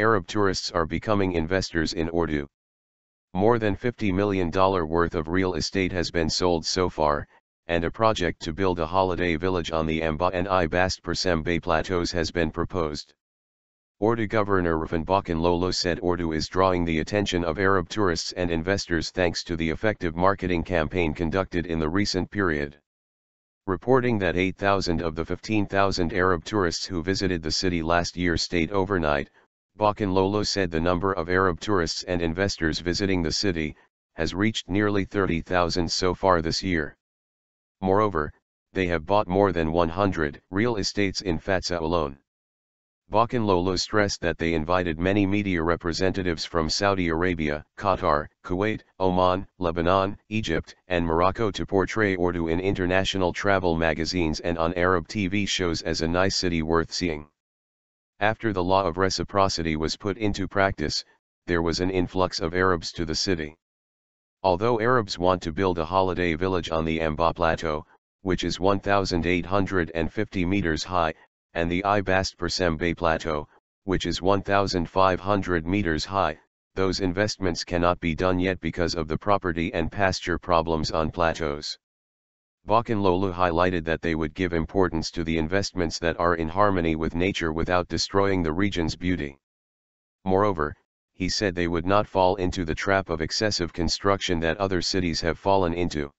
Arab tourists are becoming investors in Ordu. More than $50 million worth of real estate has been sold so far, and a project to build a holiday village on the Çambaşı and Aybastı Perşembe plateaus has been proposed. Ordu Governor İrfan Balkanlıoğlu said Ordu is drawing the attention of Arab tourists and investors thanks to the effective marketing campaign conducted in the recent period. Reporting that 8,000 of the 15,000 Arab tourists who visited the city last year stayed overnight, Balkanlıoğlu said the number of Arab tourists and investors visiting the city, has reached nearly 30,000 so far this year. Moreover, they have bought more than 100 real estates in Fatsa alone. Balkanlıoğlu stressed that they invited many media representatives from Saudi Arabia, Qatar, Kuwait, Oman, Lebanon, Egypt, and Morocco to portray Ordu in international travel magazines and on Arab TV shows as a nice city worth seeing. After the law of reciprocity was put into practice, there was an influx of Arabs to the city. Although Arabs want to build a holiday village on the Çambaşı Plateau, which is 1,850 meters high, and the Aybastı Perşembe Plateau, which is 1,500 meters high, those investments cannot be done yet because of the property and pasture problems on plateaus. Balkanlıoğlu highlighted that they would give importance to the investments that are in harmony with nature without destroying the region's beauty. Moreover, he said they would not fall into the trap of excessive construction that other cities have fallen into.